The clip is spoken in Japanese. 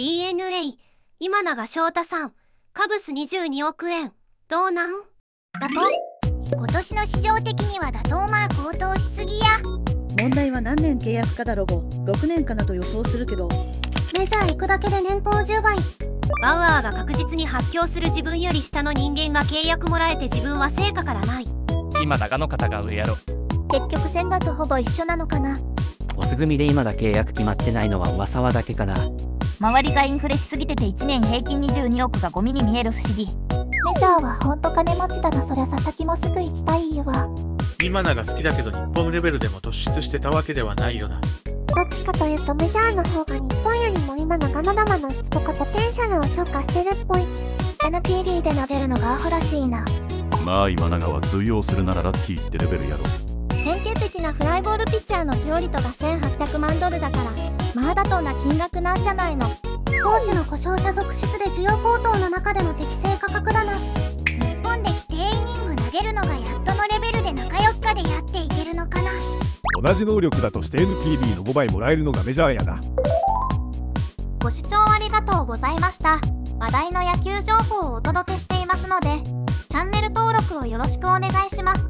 DNA 今永翔太さんカブス22億円。どうなん？だと？今年の市場的には妥当マーク高騰しすぎや。問題は何年契約かだロゴ6年かなと予想するけど。メジャー行くだけで年俸10倍。バウアーが確実に発狂する自分より下の人間が契約もらえて自分は成果からない。今長の方が上やろ結局線だとほぼ一緒なのかな。オス組で今だ契約決まってないのは噂はだけかな周りがインフレしすぎてて1年平均22億がゴミに見える不思議。メジャーはほんと金持ちだがそりゃ佐々木もすぐ行きたいわ。今永好きだけど日本レベルでも突出してたわけではないよな。どっちかというとメジャーの方が日本よりも今永の生の質とかポテンシャルを評価してるっぽい。NPB で投げるのがアホらしいな。まあ今永は通用するならラッキーってレベルやろ。典型的なフライボールピッチャーのジオリトが1800万ドルだからまあ妥当な金額なんじゃないの？投手の故障者続出で需要高騰の中での適正価格だな。日本で規定イニング投げるのがやっとのレベルで中4日でやっていけるのかな。同じ能力だとして NPB の5倍もらえるのがメジャーやな。ご視聴ありがとうございました。話題の野球情報をお届けしていますのでチャンネル登録をよろしくお願いします